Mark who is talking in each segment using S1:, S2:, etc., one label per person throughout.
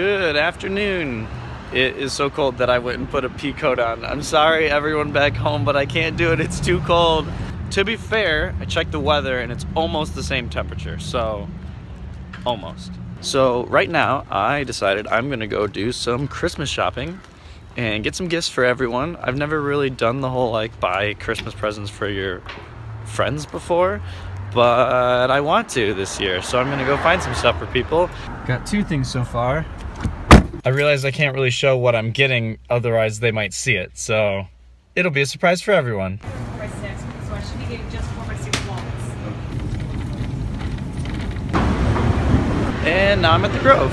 S1: Good afternoon. It is so cold that I went and put a pea coat on. I'm sorry everyone back home, but I can't do it. It's too cold. To be fair, I checked the weather and it's almost the same temperature, so almost. So right now, I decided I'm gonna go do some Christmas shopping and get some gifts for everyone. I've never really done the whole like buy Christmas presents for your friends before, but I want to this year. So I'm gonna go find some stuff for people. Got two things so far. I realize I can't really show what I'm getting, otherwise they might see it. So it'll be a surprise for everyone. And now I'm at the Grove.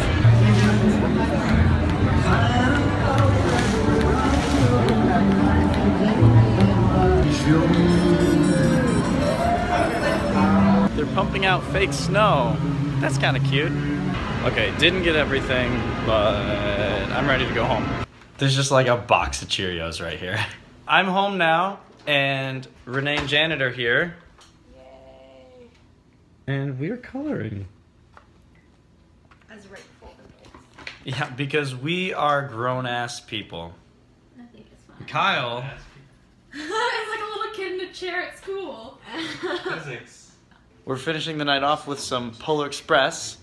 S1: They're pumping out fake snow. That's kind of cute. Okay, didn't get everything, but I'm ready to go home. There's just like a box of Cheerios right here. I'm home now, and Renee and Janet are here. Yay. And we are coloring.
S2: As right before the kids.
S1: Yeah, because we are grown ass people.
S2: I think it's fine.
S1: Kyle,
S2: it's like a little kid in a chair at school.
S3: Physics.
S1: We're finishing the night off with some Polar Express.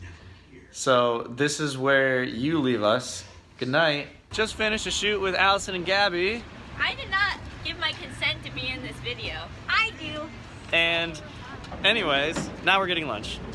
S1: So this is where you leave us. Good night. Just finished a shoot with Allison and Gabby,
S4: I did not give my consent to be in this video. I do.
S1: and anyways, now we're getting lunch.